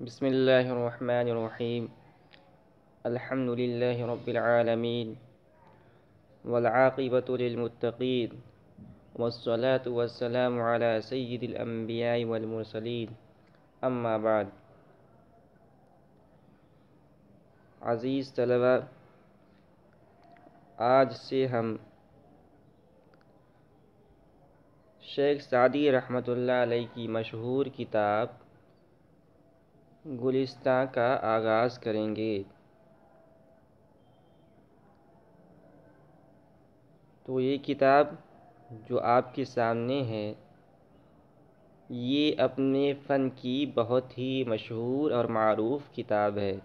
بسم الله الرحمن الرحيم. الحمد لله رب العالمين. والعاقبة للمتقين. والصلاة والسلام على سيد الأنبياء والمرسلين. أما بعد. عزیز طلبہ آج سے ہم شیخ سعدی رحمۃ اللہ علیہ کی مشہور گلستہ کا آغاز کریں گے۔ تو یہ کتاب جو آپ کے سامنے ہے، یہ اپنے فن کی بہت ہی مشہور اور معروف کتاب ہے۔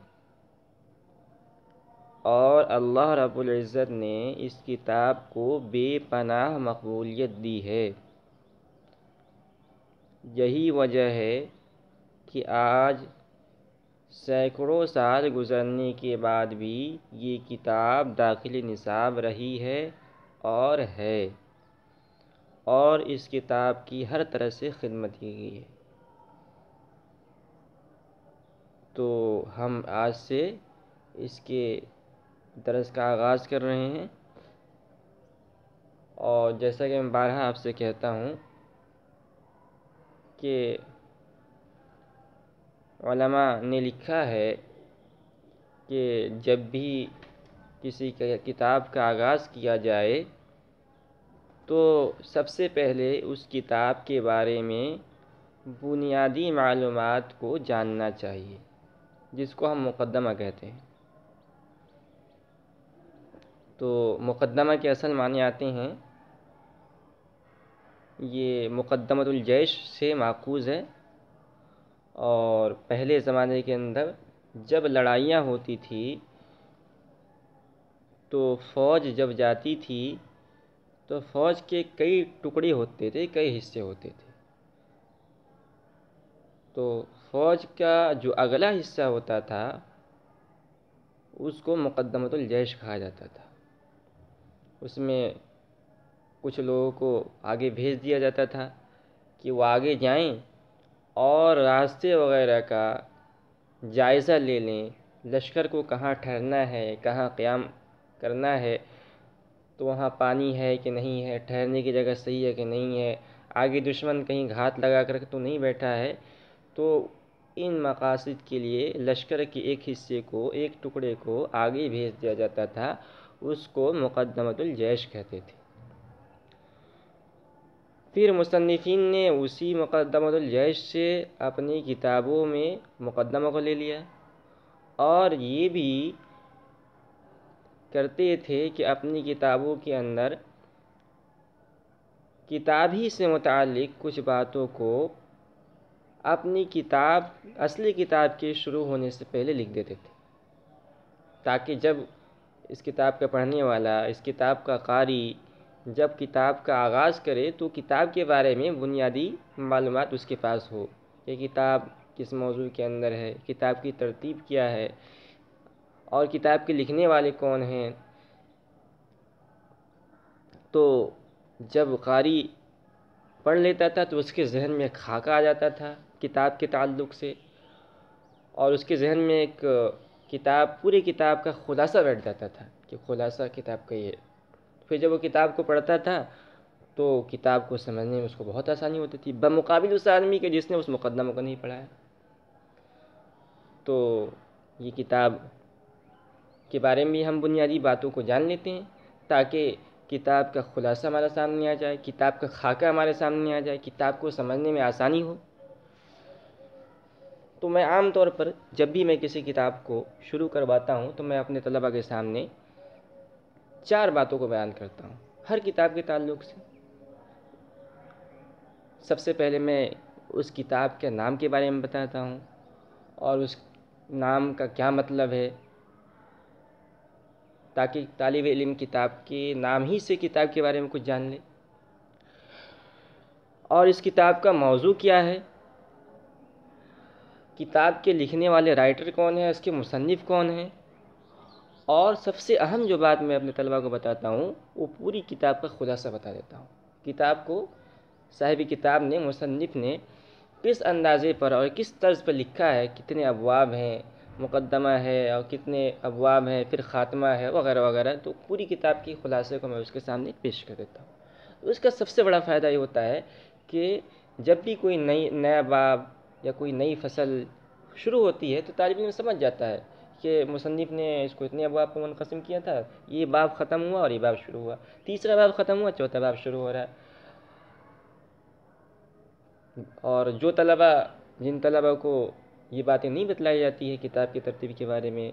اور اللہ رب العزت نے اس کتاب کو بے پناہ مقبولیت دی ہے۔ یہی وجہ ہے کہ آج سینکڑوں سال گزرنے کے بعد بھی یہ کتاب داخل نصاب رہی ہے اور ہے اور اس کتاب کی ہر طرح سے خدمت کی گئی ہے۔ تو ہم آج سے اس کے درس کا آغاز کر رہے ہیں۔ اور جیسا کہ میں بارہا آپ سے کہتا ہوں کہ علماء نے لکھا ہے کہ جب بھی کسی کتاب کا آغاز کیا جائے تو سب سے پہلے اس کتاب کے بارے میں بنیادی معلومات کو جاننا چاہیے، جس کو ہم مقدمہ کہتے ہیں۔ تو مقدمہ کے اصل معنی آتے ہیں، یہ مقدمۃ الجیش سے ماخوذ ہے۔ اور پہلے زمانے کے اندر جب لڑائیاں ہوتی تھی، تو فوج جب جاتی تھی، تو فوج کے کئی ٹکڑے ہوتے تھے، کئی حصے ہوتے تھے۔ تو فوج کا جو اگلا حصہ ہوتا تھا، اس کو مقدمۃ الجیش کہا جاتا تھا۔ اس میں کچھ لوگوں کو آگے بھیج دیا جاتا تھا کہ وہ آگے جائیں اور راستے وغیرہ کا جائزہ لے لیں۔ لشکر کو کہاں ٹھہرنا ہے، کہاں قیام کرنا ہے، تو وہاں پانی ہے کہ نہیں ہے، ٹھہرنے کی جگہ صحیح ہے کہ نہیں ہے۔ آگے دشمن کہیں گھات لگا کر تو نہیں بیٹھا ہے۔ تو ان مقاصد کے لیے لشکر کے ایک حصے کو، ایک ٹکڑے کو آگے بھیج دیا جاتا تھا۔ اس کو مقدمۃ الجیش کہتے تھے۔ پھر مصنفین نے اسی مقدمۃ الجیش سے اپنی کتابوں میں مقدمہ کو لے لیا اور یہ بھی کرتے تھے کہ اپنی کتابوں کے اندر کتاب ہی سے متعلق کچھ باتوں کو اپنی کتاب، اصلی کتاب کے شروع ہونے سے پہلے لکھ دیتے تھے تاکہ جب اس کتاب کا پڑھنے والا، اس کتاب کا قاری جب کتاب کا آغاز کرے تو کتاب کے بارے میں بنیادی معلومات اس کے پاس ہو کہ کتاب کس موضوع کے اندر ہے، کتاب کی ترتیب کیا ہے اور کتاب کے لکھنے والے کون ہیں۔ تو جب قاری پڑھ لیتا تھا تو اس کے ذہن میں خاکہ آ جاتا تھا کتاب کے تعلق سے اور اس کے ذہن میں ایک کتاب، پوری کتاب کا خلاصہ بیٹھ جاتا تھا کہ خلاصہ کتاب کا یہ پھر جب وہ کتاب کو پڑھتا تھا تو کتاب کو سمجھنے میں اس کو بہت آسانی ہوتی تھی، بمقابل اس آدمی کے جس نے اس مقدمہ کو نہیں پڑھا ہے تو یہ کتاب کے بارے میں ہم بنیادی باتوں کو جان لیتے ہیں تاکہ کتاب کا خلاصہ ہمارے سامنے آ جائے، کتاب کا خاکہ ہمارے سامنے آ جائے، کتاب کو سمجھنے میں آسانی ہو۔ تو میں عام طور پر جب بھی میں کسی کتاب کو شروع کرواتا ہوں تو میں اپنے طلبہ کے سامنے چار باتوں کو بیان کرتا ہوں، ہر کتاب کے تعلق سے۔ سب سے پہلے میں اس کتاب کے نام کے بارے میں بتاتا ہوں اور اس نام کا کیا مطلب ہے، تاکہ طالب علم کتاب کے نام ہی سے کتاب کے بارے میں کچھ جان لے۔ اور اس کتاب کا موضوع کیا ہے؟ کتاب کے لکھنے والے رائٹر کون ہیں اس کے مصنف کون ہیں؟ اور سب سے اہم جو بات میں اپنے طلبہ کو بتاتا ہوں، وہ پوری کتاب کا خلاصہ بتا دیتا ہوں۔ کتاب کو صاحب کتاب نے، مصنف نے کس اندازے پر اور کس طرز پر لکھا ہے، کتنے ابواب ہیں، مقدمہ ہے اور کتنے ابواب ہیں، پھر خاتمہ ہے وغیرہ وغیرہ، تو پوری کتاب کی خلاصے کو میں اس کے سامنے پیش کر دیتا ہوں۔ اس کا سب سے بڑا فائدہ یہ ہوتا ہے کہ جب بھی کوئی نئی، نیا باب یا کوئی نئی فصل شروع ہوتی ہے تو طالب علم سمجھ جاتا ہے کہ مصنف نے اس کو اتنے ابواب کو منقسم کیا تھا، یہ باب ختم ہوا اور یہ باب شروع ہوا۔ تیسرا باب ختم ہوا، چوتھا باب شروع ہو رہا۔ ہے اور جو طلبہ، جن طلبہ کو یہ باتیں نہیں بتلائی جاتی ہے کتاب کی ترتیب کے بارے میں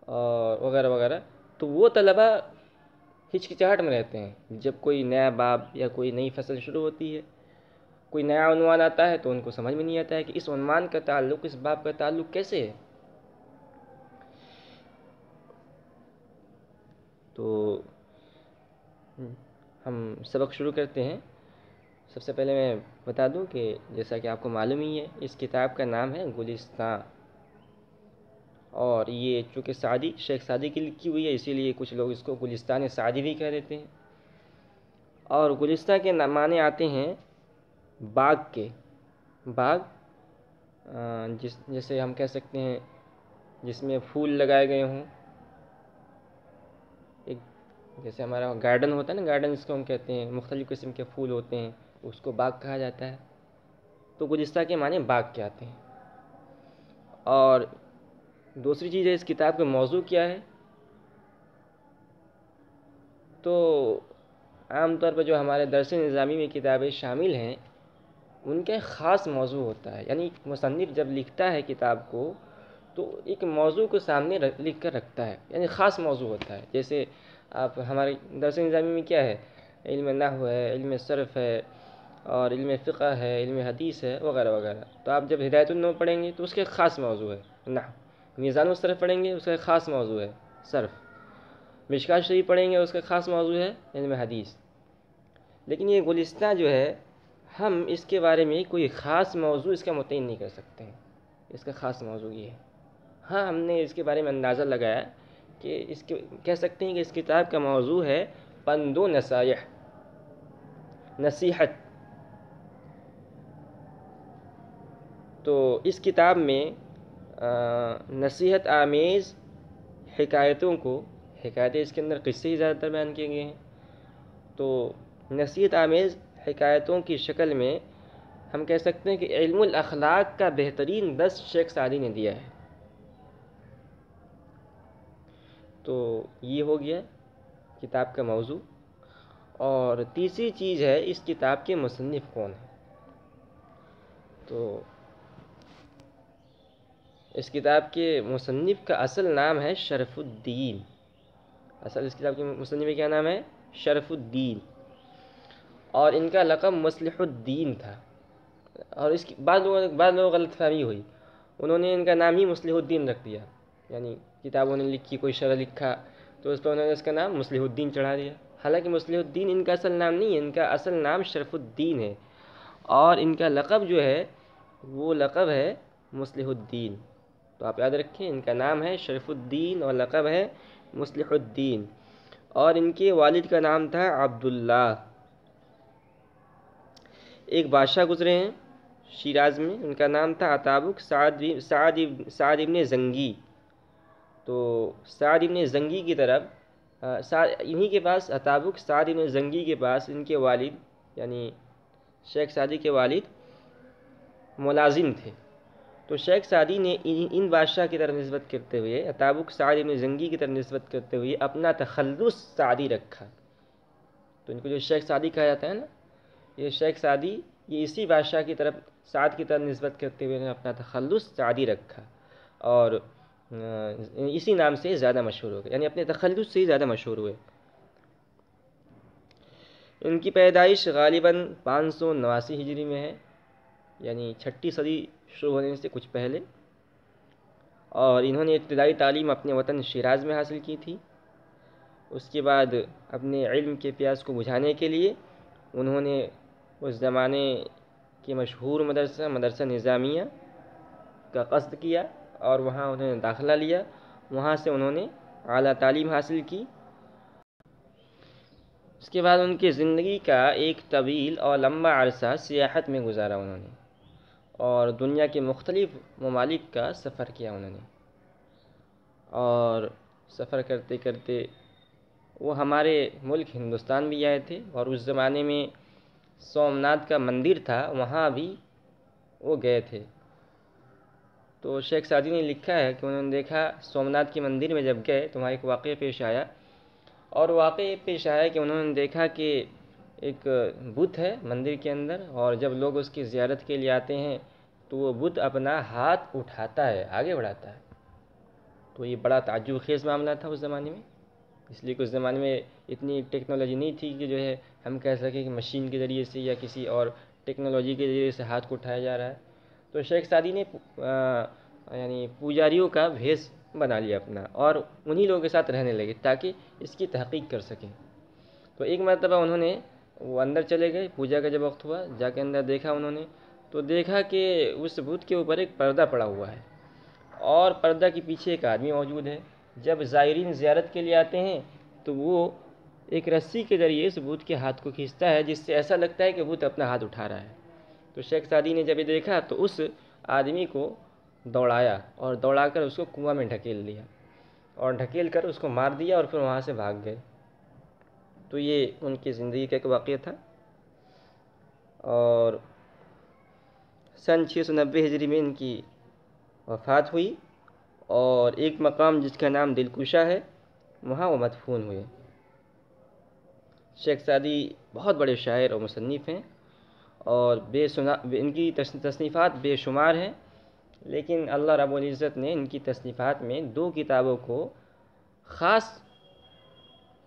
اور وغیرہ وغیرہ، تو وہ طلبہ ہچکچاہٹ میں رہتے ہیں۔ جب کوئی نیا باب یا کوئی نئی فصل شروع ہوتی ہے، کوئی نیا عنوان آتا ہے تو ان کو سمجھ میں نہیں آتا ہے کہ اس عنوان کا تعلق، اس باب کا تعلق کیسے ہے۔ تو ہم سبق شروع کرتے ہیں۔ سب سے پہلے میں بتا دوں کہ جیسا کہ آپ کو معلوم ہی ہے، اس کتاب کا نام ہے گلستان۔ اور یہ چونکہ سعدی، شیخ سعدی کی لکھی ہوئی ہے، اسی لیے کچھ لوگ اس کو گلستان سعدی بھی کہہ دیتے ہیں۔ اور گلستہ کے معنی آتے ہیں باغ کے۔ باغ جس جیسے ہم کہہ سکتے ہیں جس میں پھول لگائے گئے ہوں۔ جیسے ہمارا گارڈن ہوتا ہے نا گارڈن جس کو ہم کہتے ہیں، مختلف قسم کے پھول ہوتے ہیں، اس کو باغ کہا جاتا ہے۔ تو گلستہ کے معنی باغ کے آتے ہیں۔ اور دوسری چیز ہے، اس کتاب کا موضوع کیا ہے۔ تو عام طور پر جو ہمارے درس نظامی میں کتابیں شامل ہیں، ان کا ایک خاص موضوع ہوتا ہے۔ یعنی مصنف جب لکھتا ہے کتاب کو، تو ایک موضوع کو سامنے لکھ کر رکھتا ہے۔ یعنی خاص موضوع ہوتا ہے۔ جیسے آپ ہمارے درس نظامی میں کیا ہے؟ علم نحو ہے، علم صرف ہے اور علم فقہ ہے، علم حدیث ہے، وغیرہ وغیرہ۔ تو آپ جب ہدایت النو پڑھیں گے تو اس کے ایک خاص موضوع ہے، نحو۔ میزان الصرف پڑھیں گے، اس کا ایک خاص موضوع ہے، صرف۔ مشکات شریف پڑھیں گے، اس کا خاص موضوع ہے، علم حدیث۔ لیکن یہ گلستہ جو ہے، ہم اس کے بارے میں کوئی خاص موضوع اس کا متعین نہیں کر سکتے۔ ہیں اس کا خاص موضوع یہ ہے۔ ہاں ہم نے اس کے بارے میں اندازہ لگایا کہ اس کے کہہ سکتے ہیں کہ اس کتاب کا موضوع ہے پند و نصائح۔ نصیحت۔ تو اس کتاب میں نصیحت آمیز حکایتوں کو، حکایتیں اس کے اندر قصے ہی زیادہ تر بیان کیے گئے ہیں۔ تو نصیحت آمیز حکایتوں کی شکل میں ہم کہہ سکتے ہیں کہ علم الاخلاق کا بہترین دس شیخ سعدی نے دیا ہے۔ تو یہ ہو گیا کتاب کا موضوع۔ اور تیسری چیز ہے، اس کتاب کے مصنف کون ہیں؟ تو اس کتاب کے مصنف کا اصل نام ہے شرف الدین۔ اصل اس کتاب کے مصنف کا کیا نام ہے؟ شرف الدین۔ اور ان کا لقب مصلح الدین تھا۔ اور اس کی بعض لوگوں بعض لوگوں غلط فہمی ہوئی۔ انہوں نے ان کا نام ہی مصلح الدین رکھ دیا۔ یعنی کتابوں نے لکھی، کوئی شرح لکھا۔ تو اس پر انہوں نے اس کا نام مصلح الدین چڑھا دیا۔ حالانکہ مصلح الدین ان کا اصل نام نہیں ہے، ان کا اصل نام شرف الدین ہے۔ اور ان کا لقب جو ہے، وہ لقب ہے مصلح الدین۔ تو آپ یاد رکھیں، ان کا نام ہے شرف الدین اور لقب ہے مصلح الدین۔ اور ان کے والد کا نام تھا عبداللہ۔ ایک بادشاہ گزرے ہیں شیراز میں، ان کا نام تھا عطابق سعد سعد سعد ابن زنگی۔ تو سعد ابن زنگی کی طرف انہی کے پاس عطابق سعد ابن زنگی کے پاس ان کے والد یعنی شیخ سعدی کے والد ملازم تھے۔ تو شیخ سعدی نے ان بادشاہ کی طرف نسبت کرتے ہوئے اتابق سعد ابن زنگی کی طرف نسبت کرتے ہوئے اپنا تخلص سعدی رکھا۔ تو ان کو جو شیخ سعدی کہا جاتا ہے نا، یہ شیخ سعدی، یہ اسی بادشاہ کی طرف، سعد کی طرف نسبت کرتے ہوئے اپنا تخلص سعدی رکھا۔ اور اسی نام سے زیادہ مشہور ہو گئے یعنی اپنے تخلص سے ہی زیادہ مشہور ہوئے۔ ان کی پیدائش غالباً پانچ سو نواسی ہجری میں ہے یعنی چھٹی صدی شروع ہونے سے کچھ پہلے۔ اور انہوں نے ابتدائی تعلیم اپنے وطن شیراز میں حاصل کی تھی۔ اس کے بعد اپنے علم کے پیاس کو بجھانے کے لیے انہوں نے اس زمانے کے مشہور مدرسہ مدرسہ نظامیہ کا قصد کیا۔ اور وہاں انہوں نے داخلہ لیا۔ وہاں سے انہوں نے اعلیٰ تعلیم حاصل کی۔ اس کے بعد ان کی زندگی کا ایک طویل اور لمبا عرصہ سیاحت میں گزارا انہوں نے اور دنیا کے مختلف ممالک کا سفر کیا انہوں نے۔ اور سفر کرتے کرتے وہ ہمارے ملک ہندوستان بھی آئے تھے اور اس زمانے میں سومناتھ کا مندر تھا، وہاں بھی وہ گئے تھے۔ تو شیخ سعدی نے لکھا ہے کہ انہوں نے دیکھا سومناتھ کے مندر میں جب گئے تو وہاں ایک واقعہ پیش آیا اور واقعہ پیش آیا کہ انہوں نے دیکھا کہ ایک بت ہے مندر کے اندر اور جب لوگ اس کی زیارت کے لیے آتے ہیں تو وہ بت اپنا ہاتھ اٹھاتا ہے، آگے بڑھاتا ہے۔ تو یہ بڑا تعجب خیز معاملہ تھا اس زمانے میں۔ اس لیے کہ اس زمانے میں اتنی ٹیکنالوجی نہیں تھی کہ جو ہے ہم کہہ سکیں کہ مشین کے ذریعے سے یا کسی اور ٹیکنالوجی کے ذریعے سے ہاتھ کو اٹھایا جا رہا ہے۔ تو شیخ سعدی نے یعنی پجاریوں کا بھیس بنا لیا اپنا اور انہی لوگوں کے ساتھ رہنے لگے تاکہ اس کی تحقیق کر سکیں۔ تو ایک مرتبہ انہوں نے وہ اندر چلے گئے، پوجا کا جب وقت ہوا، جا کے اندر دیکھا انہوں نے، تو دیکھا کہ اس بت کے اوپر ایک پردہ پڑا ہوا ہے اور پردہ کے پیچھے ایک آدمی موجود ہے۔ جب زائرین زیارت کے لیے آتے ہیں، تو وہ ایک رسی کے ذریعے اس بت کے ہاتھ کو کھینچتا ہے، جس سے ایسا لگتا ہے کہ بت اپنا ہاتھ اٹھا رہا ہے۔ تو شیخ سعدی نے جب یہ دیکھا تو اس آدمی کو دوڑایا اور دوڑا کر اس کو کنواں میں ڈھکیل دیا اور ڈھکیل کر اس کو مار دیا اور پھر وہاں سے بھاگ گئے۔ تو یہ ان کی زندگی کا ایک واقعہ تھا۔ اور سن چھ سو نبے ہجری میں ان کی وفات ہوئی اور ایک مقام جس کا نام دلکشا ہے، وہاں وہ مدفون ہوئے۔ شیخ سعدی بہت بڑے شاعر اور مصنف ہیں۔ اور بے سنا، ان کی تصنیفات بے شمار ہیں، لیکن اللہ رب العزت نے ان کی تصنیفات میں دو کتابوں کو خاص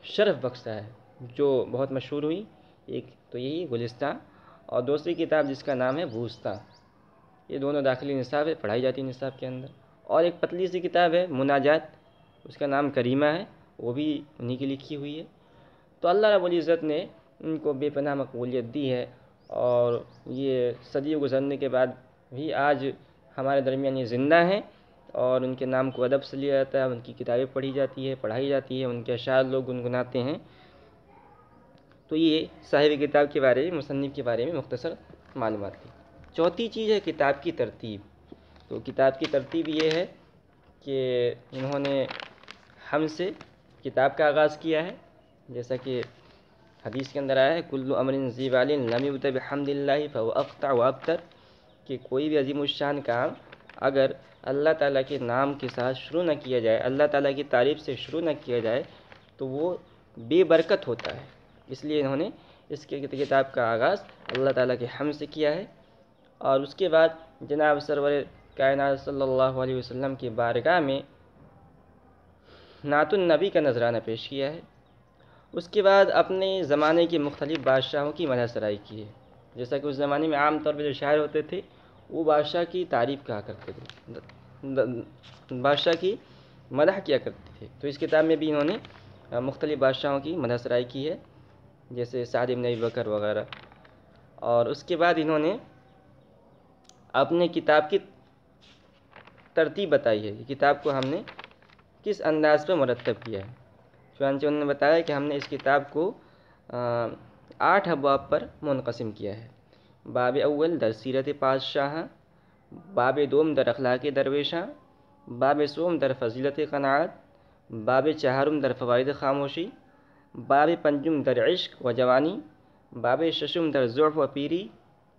شرف بخشا ہے، جو بہت مشہور ہوئی، ایک تو یہی، گلستان، اور دوسری کتاب جس کا نام ہے بوستان۔ یہ دونوں داخلی نصاب ہے پڑھائی جاتی ہے نصاب کے اندر۔ اور ایک پتلی سی کتاب ہے، مناجات، اس کا نام کریمہ ہے، وہ بھی انہی کی لکھی ہوئی ہے۔ تو اللہ رب العزت نے ان کو بے پناہ مقبولیت دی ہے اور یہ صدیوں گزرنے کے بعد بھی آج ہمارے درمیان یہ زندہ ہیں اور ان کے نام کو ادب سے لیا جاتا ہے، ان کی کتابیں پڑھی جاتی ہے پڑھائی جاتی ہے ان کے اشعار لوگ گنگناتے ہیں۔ تو یہ صاحب کتاب کے بارے میں مصنف کے بارے میں مختصر معلومات تھی۔ چوتھی چیز ہے کتاب کی ترتیب۔ تو کتاب کی ترتیب یہ ہے کہ انہوں نے ہم سے کتاب کا آغاز کیا ہے۔ جیسا کہ حدیث کے اندر آیا ہے، کلو امر ذیب لم ابتب حمد اللہ فو اختہ و ابتر، کہ کوئی بھی عظیم الشان کام اگر اللہ تعالیٰ کے نام کے ساتھ شروع نہ کیا جائے، اللہ تعالیٰ کی تعریف سے شروع نہ کیا جائے، تو وہ بے برکت ہوتا ہے۔ اس لیے انہوں نے اس کے کتاب کا آغاز اللہ تعالیٰ کے حمد سے کیا ہے۔ اور اس کے بعد جناب سرور کائنات صلی اللہ علیہ وسلم کی بارگاہ میں نعت النبی کا نذرانہ پیش کیا ہے۔ اس کے بعد اپنے زمانے کے مختلف بادشاہوں کی مدح سرائی کی ہے۔ جیسا کہ اس زمانے میں عام طور پہ جو شاعر ہوتے تھے، وہ بادشاہ کی تعریف کہا کرتے تھے۔ بادشاہ کی مدح کیا کرتے تھے۔ تو اس کتاب میں بھی انہوں نے مختلف بادشاہوں کی مدح سرائی کی ہے، جیسے سعد بن نبی بکر وغیرہ۔ اور اس کے بعد انہوں نے اپنے کتاب کی ترتیب بتائی ہے کہ کتاب کو ہم نے کس انداز پہ مرتب کیا ہے۔ چنانچہ انہوں نے بتایا کہ ہم نے اس کتاب کو آٹھ ابواب پر منقسم کیا ہے۔ باب اول در سیرت پادشاہ، باب دوم در اخلاق درویشاں باب سوم در فضیلت قناعت، باب چہارم در فوائد خاموشی، باب پنجم در عشق و جوانی، باب ششم در ضعف و پیری،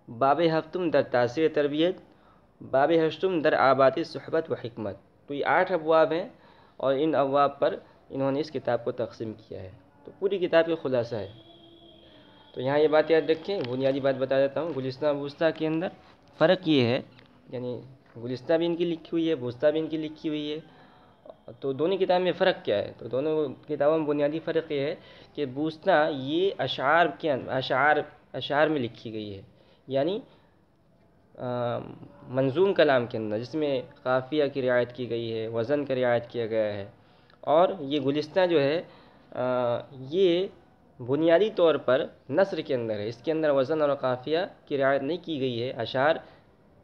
باب ہفتم در تاثیر تربیت، باب ہشتم در آباد صحبت و حکمت۔ تو یہ آٹھ ابواب ہیں اور ان ابواب پر انہوں نے اس کتاب کو تقسیم کیا ہے۔ تو پوری کتاب کا خلاصہ ہے۔ تو یہاں یہ بات یاد رکھیں، بنیادی بات بتا دیتا ہوں۔ گلستہ بوستہ کے اندر فرق یہ ہے یعنی گلستہ بھی ان کی لکھی ہوئی ہے، بوستہ بھی ان کی لکھی ہوئی ہے۔ تو دونوں کتاب میں فرق کیا ہے؟ تو دونوں کتابوں میں بنیادی فرق یہ ہے کہ بوستہ یہ اشعار کے اشعار اشعار میں لکھی گئی ہے۔ یعنی منظوم کلام کے اندر، جس میں قافیہ کی رعایت کی گئی ہے، وزن کا رعایت کیا گیا ہے۔ اور یہ گلستہ جو ہے یہ بنیادی طور پر نثر کے اندر ہے۔ اس کے اندر وزن اور قافیہ کی رعایت نہیں کی گئی ہے، اشعار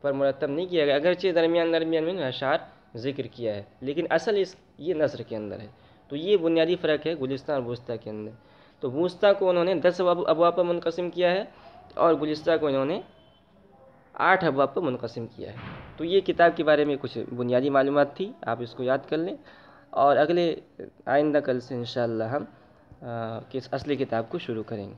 پر مرتب نہیں کیا گیا، اگرچہ درمیان درمیان میں اشعار ذکر کیا ہے، لیکن اصل اس، یہ نثر کے اندر ہے۔ تو یہ بنیادی فرق ہے گلستہ اور بوستہ کے اندر۔ تو بوستہ کو انہوں نے دس ابواب پر منقسم کیا ہے اور گلستہ کو انہوں نے آٹھ ابواب پر منقسم کیا ہے۔ تو یہ کتاب کے بارے میں کچھ بنیادی معلومات تھی، آپ اس کو یاد کر لیں۔ اور اگلے آئندہ کل سے انشاءاللہ ہم کس اصلی کتاب کو شروع کریں گے۔